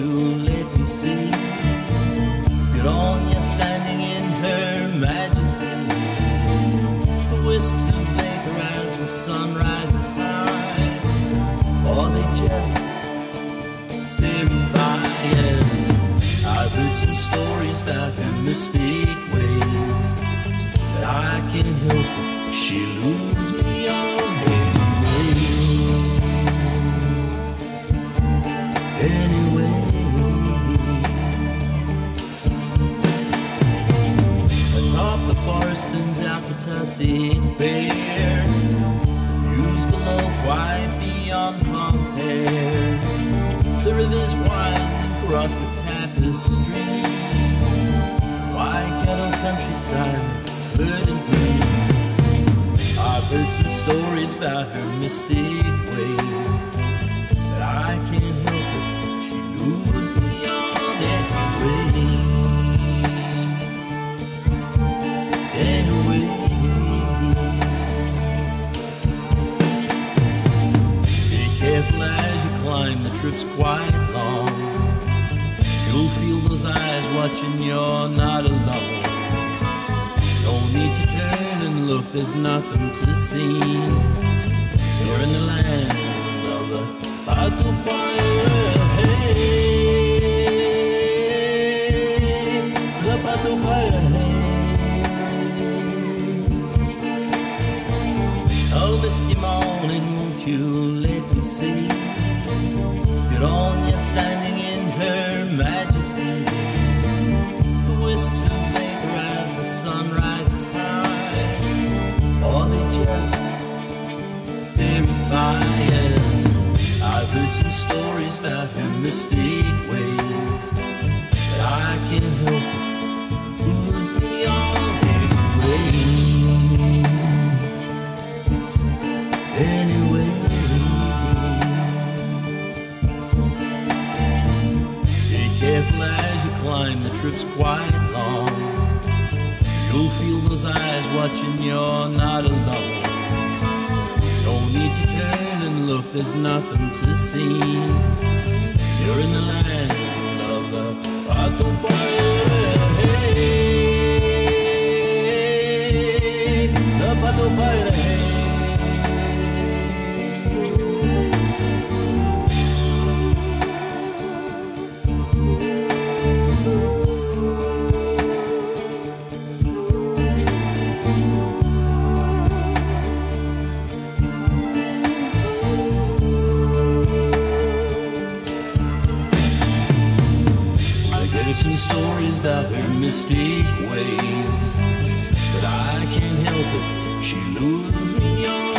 you let me see. Standing in her majesty. Of vapor as the sun rises high. Or they just us. I've some stories about her mystique. Tussie Bear. Views below quite beyond compare. The river's wide across the tapestry. Waikato countryside, bird and green. I've heard some stories about her mystic ways, You'll feel those eyes watching, you're not alone. No need to turn and look, there's nothing to see. You're in the land of the. Hey, the Patupaya. Oh, misty morning, won't you let me see? Fires. I've heard some stories about her mystic ways. But I can't help it. Lose me on anyway. Anyway. Be careful as you climb, the trip's quite long. You'll feel those eyes watching, you're not alone. Need to turn and look, there's nothing to see. You're in the land of the Patupaya. Hey, the Patupaya. Some stories about her mystic ways, but I can't help it. She lures me on